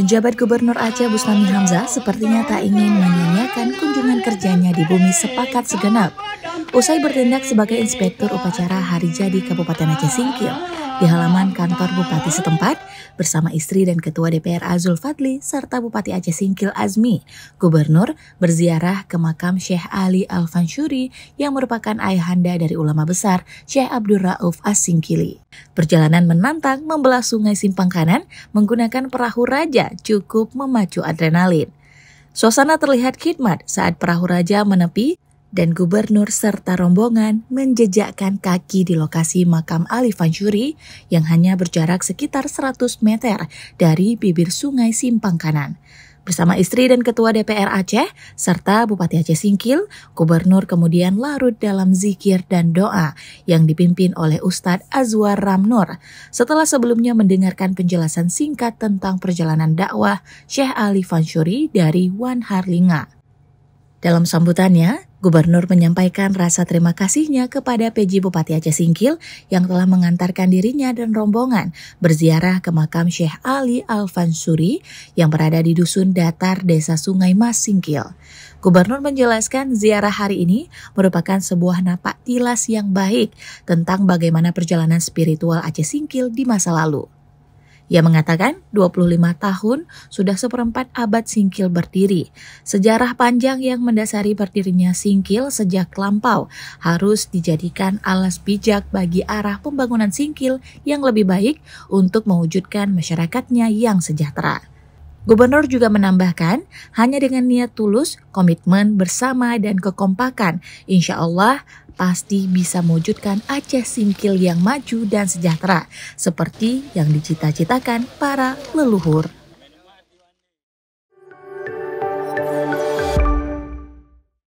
Penjabat Gubernur Aceh Bustami Hamzah sepertinya tak ingin menyanyiakan kunjungan kerjanya di bumi sepakat segenap. Usai bertindak sebagai inspektur upacara hari jadi Kabupaten Aceh Singkil, di halaman kantor Bupati setempat bersama istri dan Ketua DPR Azul Fadli serta Bupati Aceh Singkil Azmi. Gubernur berziarah ke makam Syekh Ali Al-Fanshuri yang merupakan ayahanda dari ulama besar Syekh Abdul Rauf As-Singkili. Perjalanan menantang membelah sungai Simpang Kanan menggunakan perahu raja cukup memacu adrenalin. Suasana terlihat khidmat saat perahu raja menepi dan gubernur serta rombongan menjejakkan kaki di lokasi makam Ali Fanjuri yang hanya berjarak sekitar 100 meter dari bibir sungai Simpang Kanan. Bersama istri dan ketua DPR Aceh, serta Bupati Aceh Singkil, gubernur kemudian larut dalam zikir dan doa yang dipimpin oleh Ustadz Azwar Ramnur setelah sebelumnya mendengarkan penjelasan singkat tentang perjalanan dakwah Syekh Ali Fanshuri dari Wan Harlinga. Dalam sambutannya, Gubernur menyampaikan rasa terima kasihnya kepada PJ Bupati Aceh Singkil yang telah mengantarkan dirinya dan rombongan berziarah ke makam Syekh Ali Al-Fansuri yang berada di Dusun Datar Desa Sungai Mas Singkil. Gubernur menjelaskan ziarah hari ini merupakan sebuah napak tilas yang baik tentang bagaimana perjalanan spiritual Aceh Singkil di masa lalu. Ia mengatakan 25 tahun sudah seperempat abad Singkil berdiri. Sejarah panjang yang mendasari berdirinya Singkil sejak lampau harus dijadikan alas bijak bagi arah pembangunan Singkil yang lebih baik untuk mewujudkan masyarakatnya yang sejahtera. Gubernur juga menambahkan, hanya dengan niat tulus, komitmen bersama, dan kekompakan, insya Allah pasti bisa mewujudkan Aceh Singkil yang maju dan sejahtera, seperti yang dicita-citakan para leluhur.